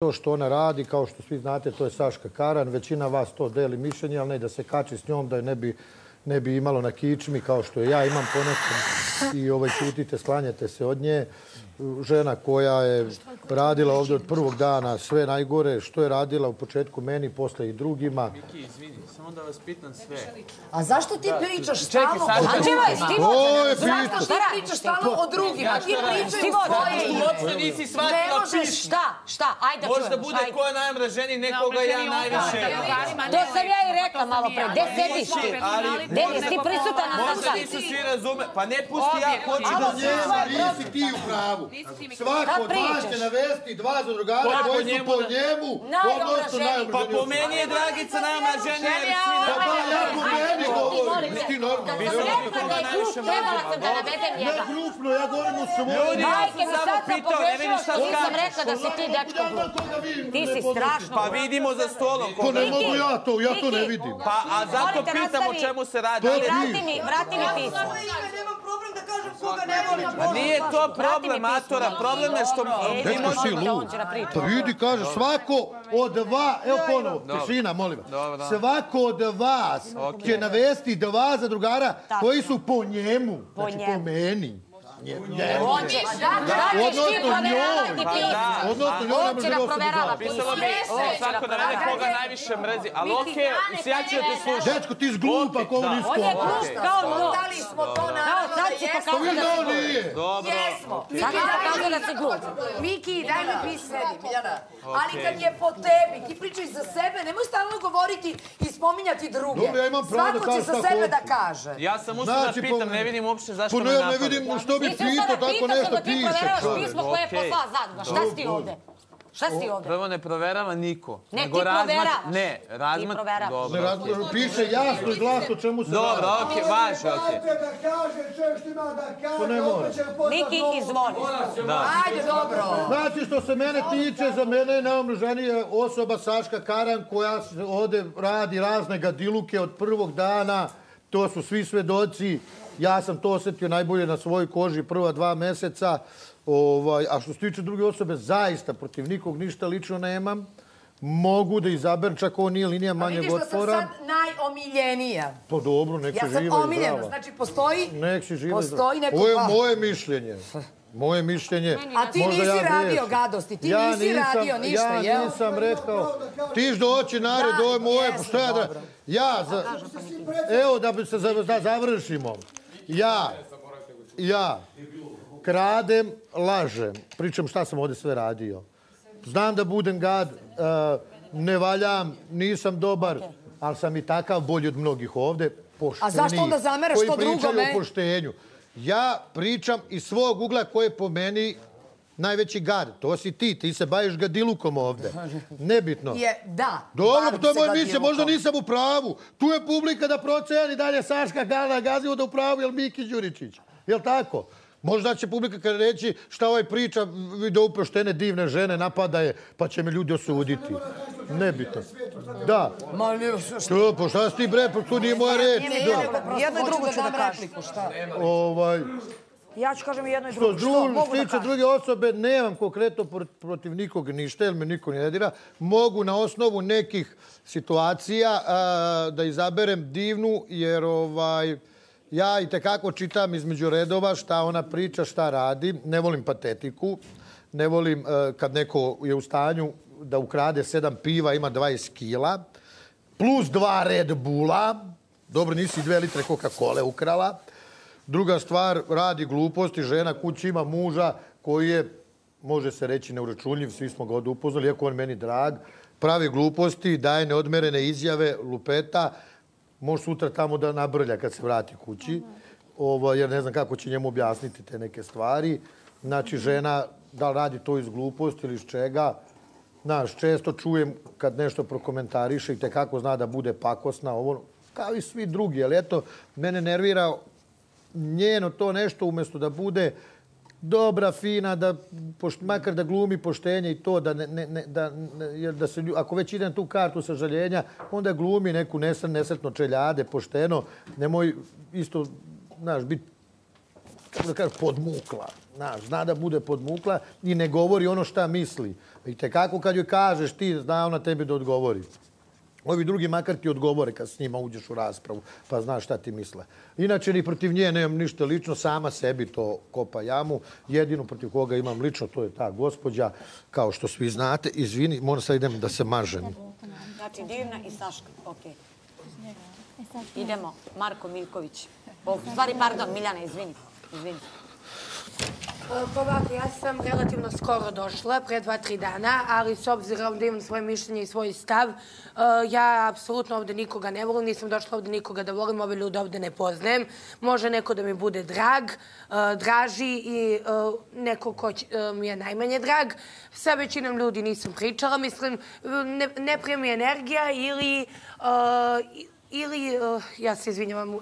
To što ona radi, kao što svi znate, to je Saška Karan. Većina vas to deli mišljenje, ali ne da se kači s njom, da je ne bi, ne bi imalo na kičmi, kao što je ja imam ponekad. I ovaj, čutite, sklanjate se od nje žena koja je radila ovdje od prvog dana sve najgore, što je radila u početku meni, posle i drugima. Miki, izvini, samo da vas pitam sve. A zašto ti pričaš stalno? Ti O, je Zašto ti pričaš stalno o drugima? Ti pričaj Ti o svojim. uopšte nisi Ne shvatila možeš. pismo. Šta? Šta? Ajde da Može da čujem. bude ko je najomraženiji, nekoga ja najviše. To sam ja i rekla malo pre. Gde sediš ti? Gde nisi ti prisutan na Možda nisu svi razume. Pa ne pusti ja, hoću da... Nisi ti u pravu. Svako od vas će navesti dva zadrugara koji su njemu po njemu, odnosno Najomraženiji. Pa po meni je Dragica jer svi Pa da, ja po meni govorim. ti normalno. Kad sam rekla da je glup, trebala sam da navedem Ne njega. grupno, ja govorim u svojim. Ljudi, ja sam samo pitao, ne vidim šta što nisam rekla da si ti dečko glup. Ti si strašno Pa vidimo za stolom. To ne mogu ja to, ja to ne vidim. Pa, a zato pitam o čemu se radi. Vrati mi, vrati mi pismo. Koga ne volim. Pa nije to problem. Matora. Problem je što... Dečko si lud. Pa vidi, kaže, svako od vas, evo ponovo, tišina, molim vas. Svako od vas će navesti dva zadrugara Tako. koji su po njemu, znači po meni. On će, da, da ćeš ti Odnosno njoj. Pa da. Odnosno, njoj ne On će može da proverava do Pisalo bi o, svako da mene koga najviše mrzi. Ali okej, okay, ja ću da te slušam. Dečko, ti zglupa, ko ovo da. nisko. On je glup kao noć. Spontali smo to Kao naravno da jesmo. pokazao Vidim da da si on nije. Dobro. Jesmo. Sad si pokazao da si glup. Miki, daj mi pismeni, Miljana. Ali kad je po tebi, ti pričaj za sebe, nemoj stalno govoriti i spominjati druge. Dobro, ja imam pravo da Svako će kažem sa šta sebe hoću. da kaže. Ja sam uspio da Znači, pitam, ne vidim uopšte zašto Pa me ne, ne vidim što bi Nisam pitao, tako nešto nego ti piše. proveravaš pismo koje je poslala zadruga. Šta si ti ovde? Šta si ti ovde? Prvo ne proverava niko. Ne, nego ti razmat- proveravaš. Ne, razmat... Ti proveravaš. Dobro, Ne raz- Piše jasno i glasno čemu se Dobro, radi. okej, važe, okej. da kaže sve što ima da kaže, To ne mora. Miki, novu. izvoli. Ajde, dobro. Znači, što se mene tiče, za mene je najomraženija osoba Saška Karan koja ovde radi razne gadiluke od prvog dana. To su svi svedoci. Ja sam to osjetio najbolje na svojoj koži prva dva meseca. Ovaj, a što se tiče druge osobe, zaista protiv nikog ništa lično nemam. Mogu da izaberem, čak ovo nije linija A manjeg vidiš da sam sad najomiljenija. Pa dobro, nek Ja se sam živa i omiljena, zdrava. znači postoji... Nek si živa i zdrava. Postoji neko Ovo je pa. moje mišljenje. Moje mišljenje. A ti Možda nisi ja radio gadosti, ti nisi radio ništa, ja jel? nisam rekao. Ti doći nared, ovo je moje, šta ja da... Ja, za, evo da bi se za, da završimo. Ja, ja, kradem, lažem. Pričam šta sam ovdje sve radio. Znam da budem gad, uh, ne valjam, nisam dobar, ali sam i takav bolji od mnogih ovdje. Pošteniji, zašto onda zameraš koji to pričaju drugome? o poštenju. Ja pričam iz svog ugla koji je po meni najveći gad. To si ti, ti se baviš gadilukom ovdje. Nebitno. Je, da. Dobro, to je se moje misle, možda nisam u pravu. Tu je publika da proceni dalje Saška Gala Gazivo da u pravu je Miki Đuričić. Jel tako? Možda će publika kada reći šta ovaj priča, vide uproštene divne žene, napada je, pa će me ljudi osuditi. Nebitno. Da. Ma, ne, što- što- To, pa šta si ti bre, pa to nije moja reč. Jedno i drugo ću da kažem. šta? Ovaj, Ja ću kažem jedno i što drugo. Što drugo, mogu što da tiče kažem? druge osobe, nemam konkretno pr- protiv nikog ništa, jer me niko ne dira. Mogu na osnovu nekih situacija a, da izaberem divnu, jer ovaj, ja i tekako čitam između redova šta ona priča, šta radi. Ne volim patetiku. Ne volim a, kad neko je u stanju da ukrade sedam piva, ima 20 kila, plus dva Red Bulla. Dobro, nisi dve litre Coca-Cola ukrala. Druga stvar, radi gluposti, žena kući ima muža koji je, može se reći, neuračunljiv, svi smo ga odupoznali, upoznali, iako on meni drag, pravi gluposti, daje neodmerene izjave, lupeta, može sutra tamo da nabrlja kad se vrati kući, ovo, jer ne znam kako će njemu objasniti te neke stvari. Znači, žena, da li radi to iz gluposti ili iz čega, Znaš, često čujem kad nešto prokomentariše i tekako zna da bude pakosna, ovo, kao i svi drugi, ali eto, mene nervira njeno to nešto umjesto da bude dobra, fina, da pošt, makar da glumi poštenje i to, da, ne, ne, ne, da, ne, jer da se, ako već idem tu kartu sažaljenja, onda glumi neku nesret, nesretno čeljade, pošteno, nemoj isto, znaš, biti kako da kažeš, podmukla. Znaš, zna da bude podmukla i ne govori ono šta misli. I te kako kad joj kažeš ti, zna ona tebi da odgovori. Ovi drugi makar ti odgovore kad s njima uđeš u raspravu, pa znaš šta ti misle. Inače, ni protiv nje nemam ništa lično, sama sebi to kopa jamu. Jedino protiv koga imam lično, to je ta gospođa, kao što svi znate. Izvini, moram sad idem da se mažem. Znači, Divna i Saška. Okej. Idemo. Marko Miljković. O, u stvari, pardon, Miljana, izvini. Izvini. Pa ovako, ja sam relativno skoro došla, pre dva, tri dana, ali s obzirom da imam svoje mišljenje i svoj stav, e, ja apsolutno ovde nikoga ne volim, nisam došla ovde nikoga da volim, ove ljude ovde ne poznajem. Može neko da mi bude drag, e, draži i e, neko ko mi je najmanje drag. Sa većinom ljudi nisam pričala, mislim, ne, ne prije mi energija ili, ili ja se izvinjavam,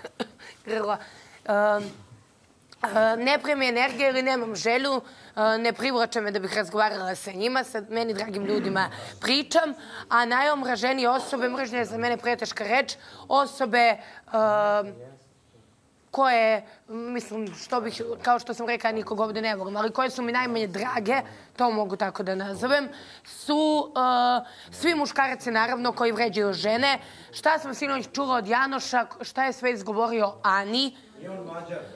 grla, Eh, ne premi energije ili nemam želju, eh, ne privlače me da bih razgovarala sa njima, sa meni dragim ljudima pričam, a najomraženije osobe, mržnja je za mene preteška reč, osobe eh, koje, mislim, što bih, kao što sam rekao, nikog ovde ne volim, ali koje su mi najmanje drage, to mogu tako da nazovem, su svi muškaraci, naravno, koji vređaju žene. Šta sam sinoć čula od Janoša, šta je sve izgovorio Ani,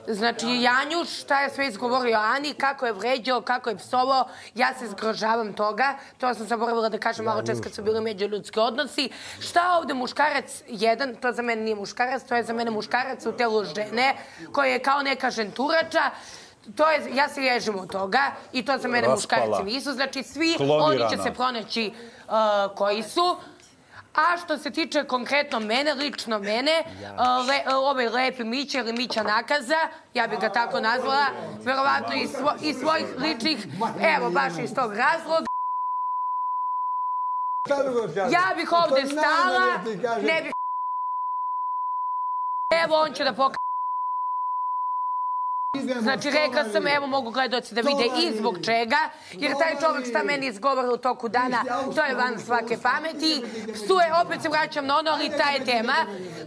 Znači, Janjuš, šta je sve izgovorio Ani, kako je vređao, kako je psovo, ja se zgrožavam toga. To sam zaboravila da kažem malo čas kad su bili međuljudski odnosi. Šta ovde muškarac jedan, to za mene nije muškarac, to je za mene muškarac u telu žene, koji je kao neka ženturača, To je, ja se ježim od toga i to za mene muškarci nisu. Znači, svi oni će se pronaći uh, koji su. A što se tiče konkretno mene, lično mene, le, ovaj lepi Mića ili Mića Nakaza, ja bih ga tako nazvala, verovatno iz, svo, iz svojih ličnih, evo baš iz tog razloga. Ja bih ovde stala, ne bih... Evo, on će da pokaže. Znači, rekla sam, evo mogu gledoci da vide i zbog čega, jer taj čovjek šta meni izgovara u toku dana, to je van svake pameti. Psuje, opet se vraćam na ono, ali ta je tema,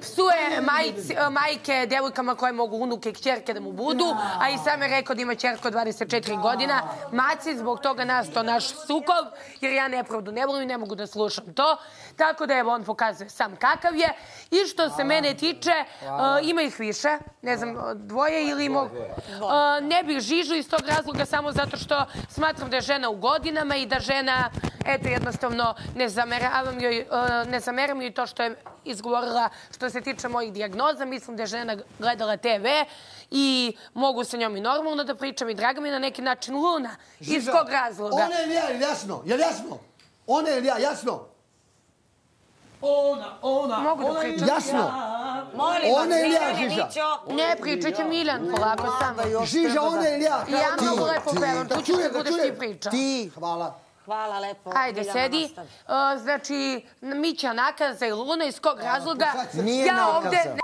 psuje majci, majke devojkama koje mogu unuke i kćerke da mu budu, a i sam je rekao da ima čerko 24 godina. Maci, zbog toga nas to naš sukov, jer ja nepravdu ne volim i ne mogu da slušam to. Tako da evo on pokazuje sam kakav je. I što se mene tiče, uh, ima ih više, ne znam, dvoje ili mogu... Ne bih žižu iz tog razloga samo zato što smatram da je žena u godinama i da žena, eto, jednostavno ne zameravam joj, ne zameram joj to što je izgovorila što se tiče mojih dijagnoza. Mislim da je žena gledala TV i mogu sa njom i normalno da pričam i draga mi na neki način Luna. Iz kog razloga? Ona je ja, jasno, je jasno? Ona je ja, jasno? Ona, ona, Mogu da pričam. Jasno. Molim vas, Ona ili ja, Žiža? Ne, pričat će Miljan polako sam. Žiža, ona ili ja? I ja mnogo lepo pevam, tu ćeš da budeš ti priča. Ti, hvala. Hvala lepo. Ajde, Miljana, sedi. Uh, znači, Mića nakaza i Luna, iz kog razloga? Nije ja ovde... nakaza. Ne...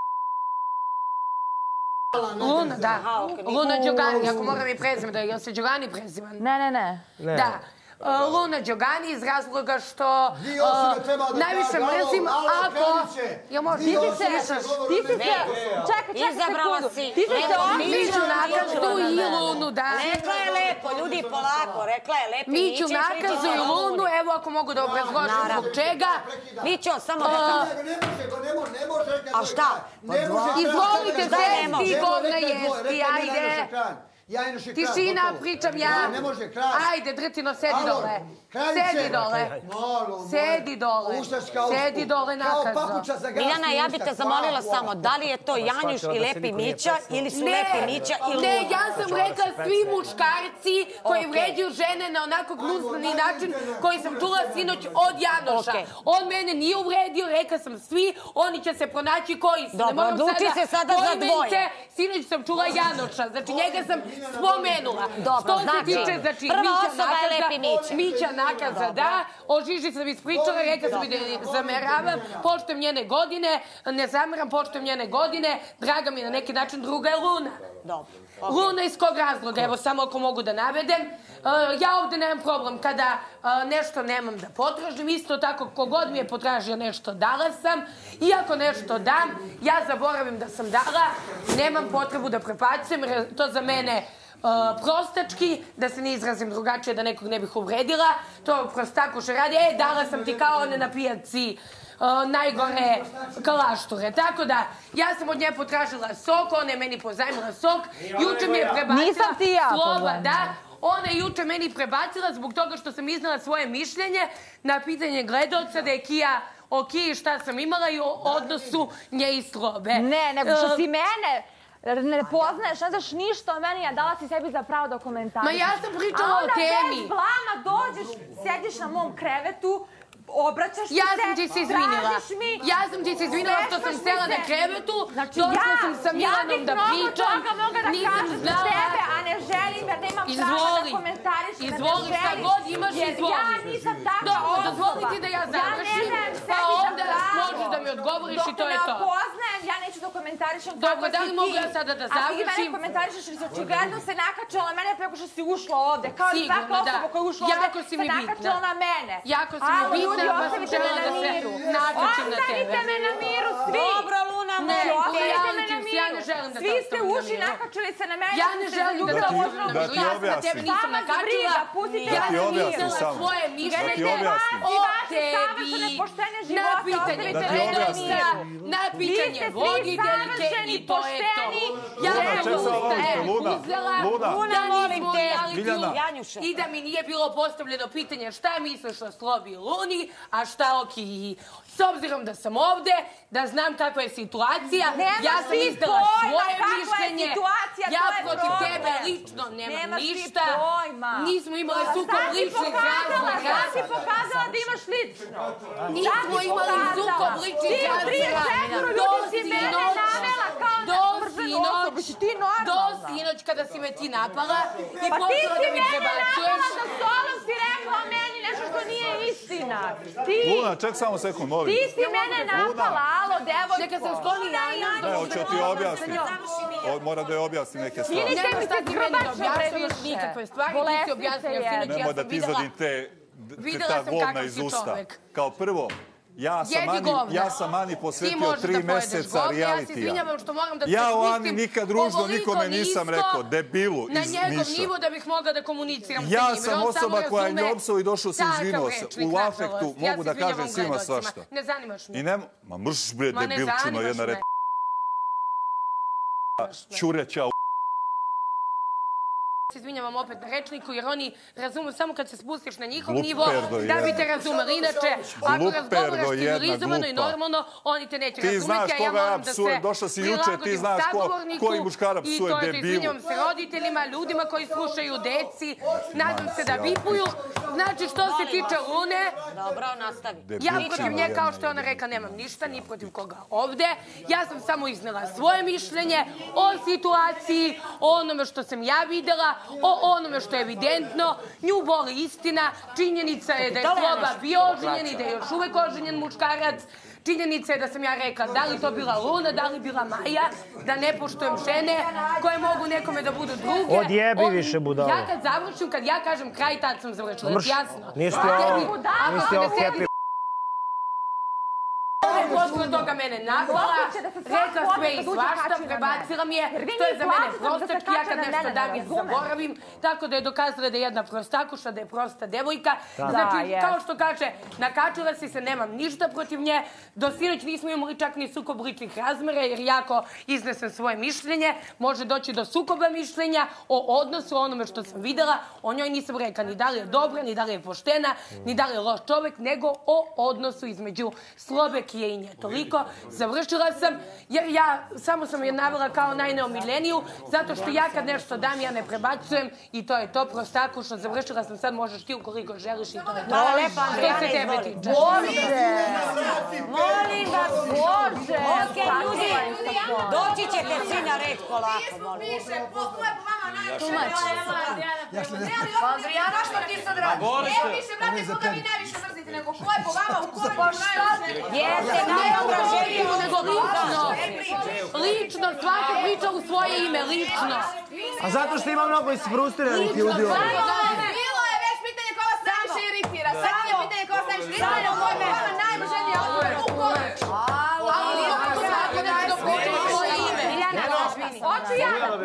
Luna, da. Luna Đogani, ako moram i prezime da je, jel se Đogani preziman? Ne, ne, ne. Da. Luna Đogani iz razloga što uh, najviše mrzim ako... Ja možda ti osobe se... Ti si se... Čekaj, čekaj sekundu. si. Ti si se nakazu i. Lunu, da. Rekla je lepo, ljudi, polako. Rekla je lepo. Miću nakazu i Lunu, evo ako mogu da obrazložim zbog čega. Mićo, samo da sam... Ne može, ne može, ne može. kad A šta? može. Izvolite, može, govna jesti, ajde. Ja inače kraj, Tišina, gotovo. pričam ja. Ne može, kraj. Ajde, Drtino, sedi Alo, dole. kraljice. Sedi dole. Malo, Sedi dole. Ustaška Sedi dole Kao nakaza. papuča za gasni Miljana, ja bi te zamolila Hvala, samo, da li je to Janjuš i Lepi Mića ili su Ne, Lepi Mića i Luna? ne, ja sam rekla svi muškarci koji Okej. vređaju žene na onako gnusni način koji sam čula sinoć od Janoša. On mene nije uvredio, rekla sam svi, oni će se pronaći koji su. Ne Dobro, odluči se sada za dvoje. Sinoć sam čula Janoša, znači njega sam spomenula. Dobro, Što se znači, tiče, znači, prva Mića osoba je Nakaza, Lepi Mića. Mića Nakaza, da. O Žiži sam ispričala, rekla sam da je zameravam, poštujem njene godine, ne zameram, poštujem njene godine, draga mi je na neki način, druga je Luna. Dobro. Luna iz kog razloga, evo samo ako mogu da navedem. Uh, ja ovde nemam problem kada uh, nešto nemam da potražim, isto tako kogod mi je potražio nešto dala sam. Iako nešto dam, ja zaboravim da sam dala, nemam potrebu da prepacujem, jer to za mene prostački, da se ne izrazim drugačije, da nekog ne bih uvredila. To prostakuše radi, e, dala sam ti kao one na pijaci uh, najgore kalašture. Tako da, ja sam od nje potražila sok, ona je meni pozajmila sok, juče mi je prebacila Nisam ti ja slova, pozajmila. da, Ona je juče meni prebacila zbog toga što sam iznala svoje mišljenje na pitanje gledalca da je Kija ok, šta sam imala i o odnosu nje i slobe. Ne, nego što E, si mene ne poznaješ, ne znaš ništa o meni, a dala si sebi za pravo da komentariš. Ma ja sam pričala A o onda temi. bez blama dođeš, sediš na mom krevetu, obraćaš ti Ja se, sam ti se izvinila. tražiš mi, Ja sam ti se izvinila što sam sela se. na krevetu, Znači, došla ja, sam sa Milanom ja bih da mnogo pričam, toga mogla da nisam kažem za znala. tebe, a ne želim jer nemam prava da komentarišem, Izvoli, šta god imaš, jer izvoli. ja nisam takva Da, osoba. dozvoli ti da ja završim, pa onda možeš da mi odgovoriš i to je Dok to. ne upoznajem, ja neću da komentarišem Dobro, kako da li si mogu ti. ja sada da A ti mene završim? komentarišeš jer si očigledno se nakačala na mene preko što si ušla ovde. Kao i svaka osoba koja je ušla ovde si se nakačala na mene. Jako si mi bitna, pa sam me da se nakačim na tebe. Ostavite me na miru svi. Dobro, Luna, Ne, molim te. Ostavite me reality, na ja miru. ne želim da te Svi ste uši nakačili se na mene. Ja sam ne želim da zaljubila te u ostavim na ti Ja na objasnim. tebe nisam nakačila. Ja Da ti sam objasnim iznala samo. svoje Da mišljenje ti objasnim. o tebi. Na pitanje Da ti na pitanje Vi ste svi voditeljke savršeni, i to je to. pošteni. Ja Luna, sam Luna, uzela Luna. da nismo Miljana. Janjuše. i da mi nije bilo postavljeno pitanje šta misliš o Slobi Luni, a šta o Kiji. S obzirom da sam ovde, da znam kakva je situacija, Nemaš ja sam ti izdala svoje mišljenje. situacija, ja protiv tebe lično nemam Nemaš ti ništa. Nismo imali sukob ličnih razloga. sad si pokazala da imaš lično. Nismo imali sukob ličnih Ti razloga. prije četvoro Do ljudi si mene navela kao Do sinoć. Si ti Do normalna? sinoć kada si me ti napala i Pa ti počela si da mi mene napala za stolom si rekla o meni nešto što nije istina. Ti, Luna, ček samo sekund, molim. ti si mene napala, alo, devojko. Neka sam skloni Janu. Ne, hoću ti objasniti. Mora da je objasni neke stvari. Ili Nema mi se ti meni da zgrobačno objašnjavaš previše. nikakve stvari, ti si objasnila je. sinoć, ja Nemoj da ti videla... izvadim te, Videla ta sam govna kakav iz si usta. čovek. Kao prvo, ja sam Ani, ja sam Ani Ti posvetio tri meseca govna, ja se izvinjavam što moram da Ja o Ani nikad ružno nikome nisam rekao, debilu Na iz njegov Niša. nivo da bih mogla da komuniciram Ja sa njim. jer sam osoba koja je njopsao i došao se izvinuo se. U afektu Ja mogu da kažem svima svašta. Ne zanimaš me. I nemo, ma mrš bre, debilčino jedna reka. Čureća u se izvinjavam opet na rečniku, jer oni razumu samo kad se spustiš na njihov Gluperdo nivo, da bi te razumeli. Inače, ako razgovaraš civilizovano i normalno, oni te neće Ti razumeti, znaš a ja koga ja moram da psujem, se došla si juče, ti prilagodim znaš ko- sagovorniku koji muškara I psuje to je to, debilu. izvinjavam se roditeljima, ljudima koji slušaju deci, nadam se da vipuju. Znači, što se tiče Lune, Dobro, nastavi. Ja protiv nje, kao što je ona rekla, nemam ništa, ni protiv koga ovde. Ja sam samo iznela svoje mišljenje o situaciji, o onome što sam ja videla, o onome što je evidentno. Nju boli istina. Činjenica je da je Sloba bio oženjen i da je još uvek oženjen muškarac. Činjenica je da sam ja rekla da li to bila Luna, da li bila Maja, da ne poštujem žene koje mogu nekome da budu druge. Odjebi više, budalo. Ja kad završim, kad ja kažem kraj, tad sam završila. Mrš, Jasno. ti ovo- se ovo toga mene svako rekla sve i svašta, prebacila mi je, to je za mene prostački, ja kad nešto dam razumem. zaboravim, tako da je dokazala da je jedna prostakuša, da je prosta devojka. Znači, kao što kaže, nakačila si se, nemam ništa protiv nje, do sinoć nismo imali čak ni sukob ličnih razmera, jer jako iznesem svoje mišljenje, može doći do sukoba mišljenja o odnosu, o onome što sam videla, o njoj nisam rekla ni da li je dobra, ni da li je poštena, ni da li je loš čovek, nego o odnosu između Slobekije i nje. Toliko, završila sam, jer ja samo sam je navela kao najneomiljeniju, zato što ja kad nešto dam, ja ne prebacujem i to je to, prostakušno, završila sam, sad možeš ti ukoliko želiš i to je to. Hvala lepo, Andrijana, Što se tebe tiče. Molim vas, Bože, Ok, ljudi, doći ćete svi na red polako, molim. Piše, po vama? Ja se ne... Pa Adriana, što ti sad radiš? Govorite. Ne piše, brate, koga vi najviše mrzite, nego ko je po vama, u kojoj najviše... Jeste najobraženiji nego lično. Lično, svaka priča u svoje ime, lično. A zato što ima mnogo isfrustriranih ljudi ovdje. Bilo je već pitanje ko vas najviše iritira. Sad je pitanje ko vas najviše iritira,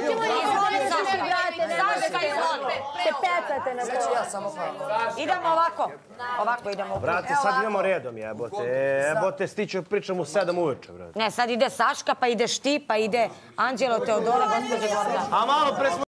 nećemo ni brate. što vrate. Zaška i pecate na to. ja samo pa. Idemo ovako. Ovako idemo. Brate, sad idemo redom, jebote. Jebote, stiću, pričam u sedam uveče, brate. Ne, sad ide Saška, pa ideš ti, pa ide Anđelo Teodora, gospođe Gordana. A malo pre smo...